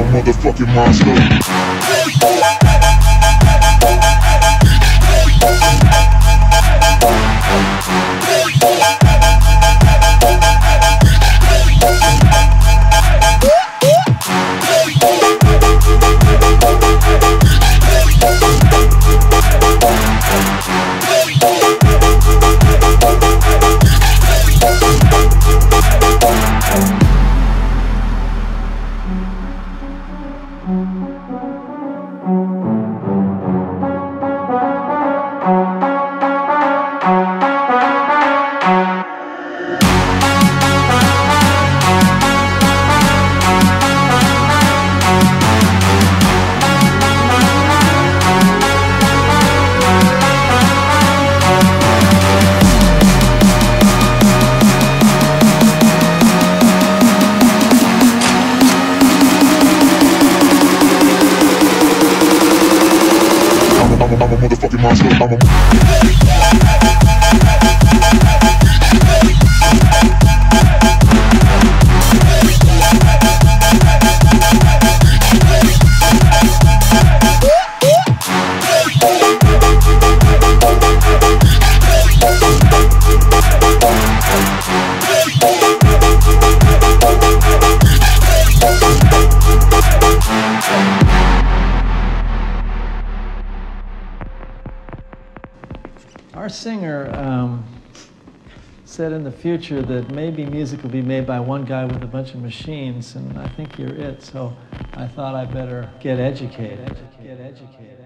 A motherfucking monster. I'm a, I'm a, motherfucking monster. I'm a. Our singer um, said in the future that maybe music will be made by one guy with a bunch of machines, and I think you're it. So I thought I better get educated. Get educated. Get educated.